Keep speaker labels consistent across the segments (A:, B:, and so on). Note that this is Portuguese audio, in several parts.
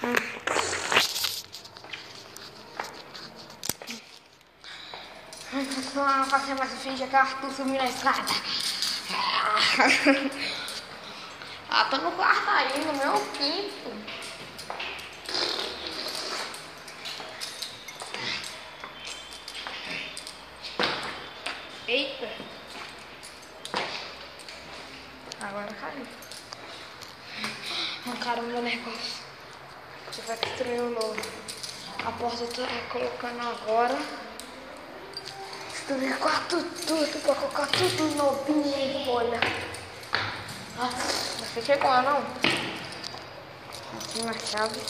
A: Vou tomar um café, mas finge que a Arthur subiu na escada. Ah, tô no quarto aí, no meu quinto. Eita. Agora caiu. Arrancaram meu negócio. Você vai destruir o novo. A porta tô colocando agora. Destruir o quarto tudo, pra colocar tudo novinho aí, olha. Nossa, você chegou, não? Aqui uma chave.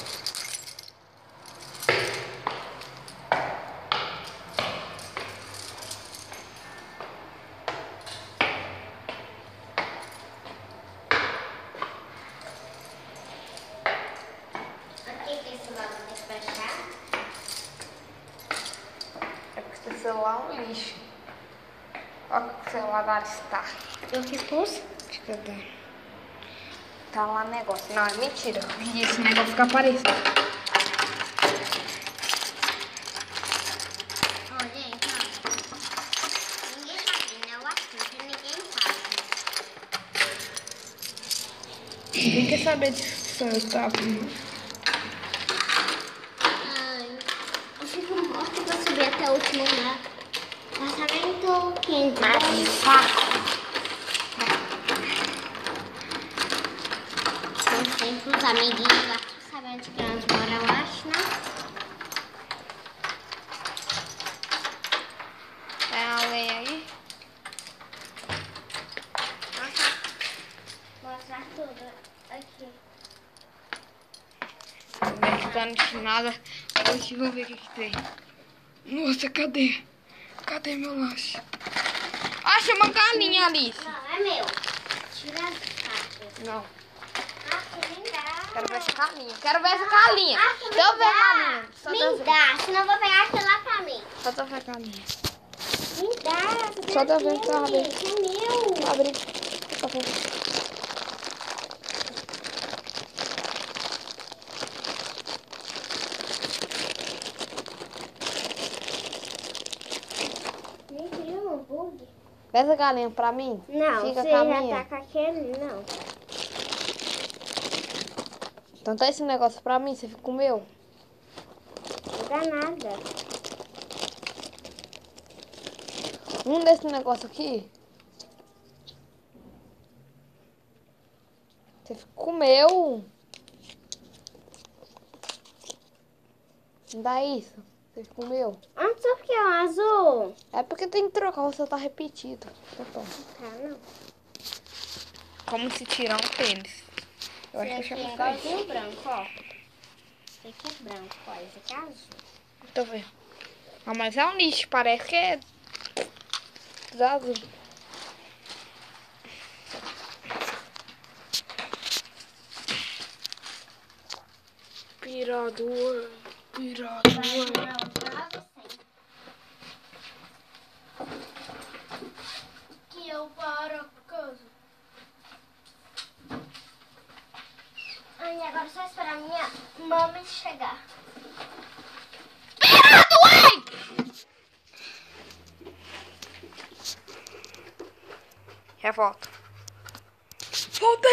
B: Aqui tem que baixar.
A: É porque esse celular é um lixo. Olha que o celular da está.
B: Eu que pus?
A: Deixa eu ver. Tá lá negócio. Não, é mentira. E esse negócio fica aparecendo.
B: Ninguém? O sabe.
A: Ninguém quer saber disso, tá?
B: Ai, eu fico morta pra subir até o último andar. Apartamento 500.
A: Mas saco.
B: São sempre os amiguinhos lá, sabendo que nós moramos, eu acho, né?
A: Tem alguém aí?
B: Mostrar, mostrar tudo aqui.
A: Não tá de nada. Hoje vamos ver o que, que tem. Nossa, cadê? Cadê meu lanche? Acha uma galinha, Alice.
B: Não, é meu. Tira as cartas.
A: Não.
B: Ah.
A: Quero ver essa galinha. Quero ver essa galinha.
B: Ah, me
A: Deixa eu ver a galinha. Só
B: Me
A: ver.
B: dá, senão eu vou pegar aquilo lá pra mim.
A: Só eu ver a galinha.
B: Me dá.
A: Só dá vez que eu abri.
B: Isso é meu.
A: Abre. Só pra ver.
B: Nem criou um hambúrguer.
A: Vê essa galinha pra mim.
B: Não,
A: Fica
B: você já
A: minha.
B: tá com aquele, não.
A: Então tá esse negócio pra mim. Você fica com o meu?
B: Não dá nada.
A: Um desse negócio aqui. Você fica com o meu. Não dá isso. Você fica com o meu.
B: Ah, só porque é um azul.
A: É porque tem que trocar, você tá repetido. Tá bom.
B: Tá, não.
A: Como se tirar um tênis. Eu acho que eu chamo
B: é igualzinho o branco, ó. Esse aqui é branco, ó. Esse aqui é azul.
A: Deixa eu ver. Ah, mas é um lixo, parece que é azul. Pirador, pirador.
B: Que eu paro a casa. Ai, agora é só esperar a minha mama chegar.
A: Revolta. Voltei!